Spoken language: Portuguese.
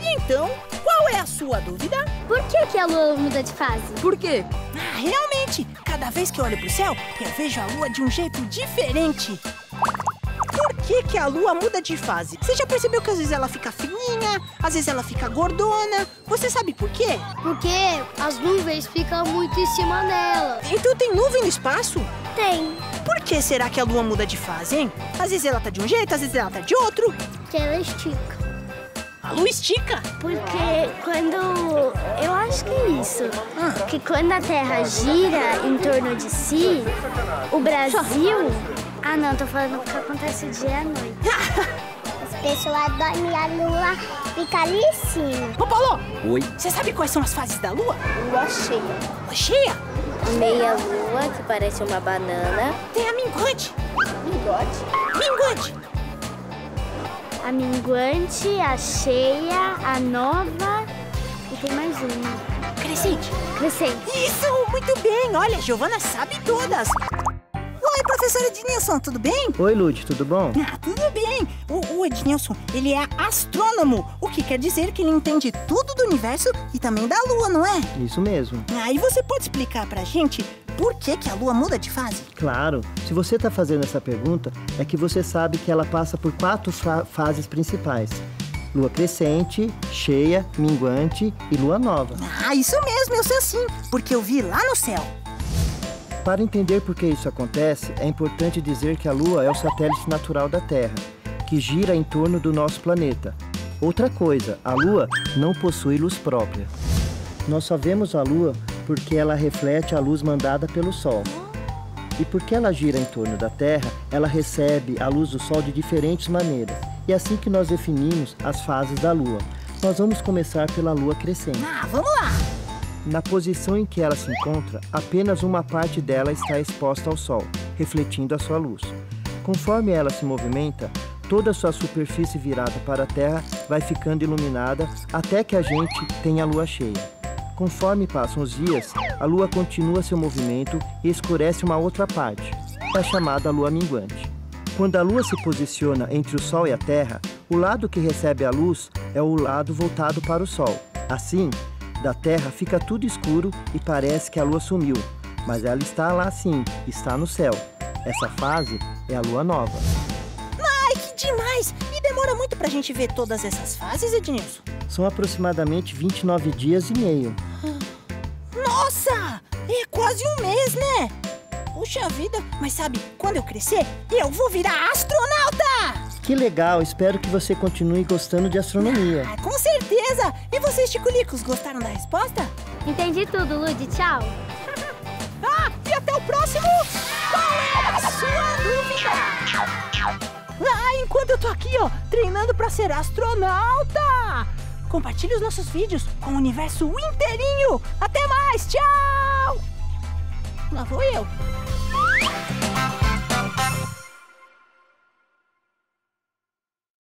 Então, qual é a sua dúvida? Por que, que a lua muda de fase? Por quê? Ah, realmente, cada vez que eu olho pro céu, eu vejo a lua de um jeito diferente. Por que, que a lua muda de fase? Você já percebeu que às vezes ela fica fininha, às vezes ela fica gordona? Você sabe por quê? Porque as nuvens ficam muito em cima dela. Então tem nuvem no espaço? Tem. Por que será que a lua muda de fase, hein? Às vezes ela tá de um jeito, às vezes ela tá de outro. Que ela estica. A lua estica. Porque quando. Eu acho que é isso. Que quando a Terra gira em torno de si, o Brasil. Ah, não, tô falando o que acontece dia à noite. As pessoas dormem a lua fica ali em cima. Ô, Paulo, Oi. você sabe quais são as fases da lua? Lua cheia. Lua cheia? Meia lua, que parece uma banana. Tem a minguante. Bigode. Minguante. A minguante, a cheia, a nova e tem mais uma. Crescente. Crescente. Isso, muito bem. Olha, Giovana sabe todas. Oi, professora Ednilson, tudo bem? Oi, Lud, tudo bom? Ah, tudo bem. O, o Ednilson, ele é astrônomo, o que quer dizer que ele entende tudo do universo e também da Lua, não é? Isso mesmo. Ah, e você pode explicar pra gente por que, que a Lua muda de fase? Claro, se você está fazendo essa pergunta, é que você sabe que ela passa por quatro fa- fases principais: lua crescente, cheia, minguante e lua nova. Ah, isso mesmo, eu sei assim, porque eu vi lá no céu. Para entender por que isso acontece, é importante dizer que a lua é o satélite natural da Terra, que gira em torno do nosso planeta. Outra coisa, a lua não possui luz própria. Nós só vemos a lua porque ela reflete a luz mandada pelo Sol. E porque ela gira em torno da Terra, ela recebe a luz do Sol de diferentes maneiras. E é assim que nós definimos as fases da lua. Nós vamos começar pela lua crescente. Ah, vamos lá. Na posição em que ela se encontra, apenas uma parte dela está exposta ao Sol, refletindo a sua luz. Conforme ela se movimenta, toda a sua superfície virada para a Terra vai ficando iluminada até que a gente tenha a lua cheia. Conforme passam os dias, a lua continua seu movimento e escurece uma outra parte, é chamada lua minguante. Quando a lua se posiciona entre o Sol e a Terra, o lado que recebe a luz é o lado voltado para o Sol. Assim, da Terra fica tudo escuro e parece que a lua sumiu, mas ela está lá sim, está no céu. Essa fase é a lua nova. Ai, que demais! E demora muito pra gente ver todas essas fases, Ednilson? São aproximadamente 29 dias e meio. Nossa! É quase um mês, né? Puxa vida, mas sabe, quando eu crescer, eu vou virar astronauta! Que legal, espero que você continue gostando de astronomia. Ah, com certeza! E vocês, Ticulicos, gostaram da resposta? Entendi tudo, Lud. Tchau. Ah, e até o próximo! Qual é a sua dúvida? Ah, enquanto eu tô aqui, ó, treinando pra ser astronauta! Compartilhe os nossos vídeos com o universo inteirinho! Até mais, tchau! Lá vou eu.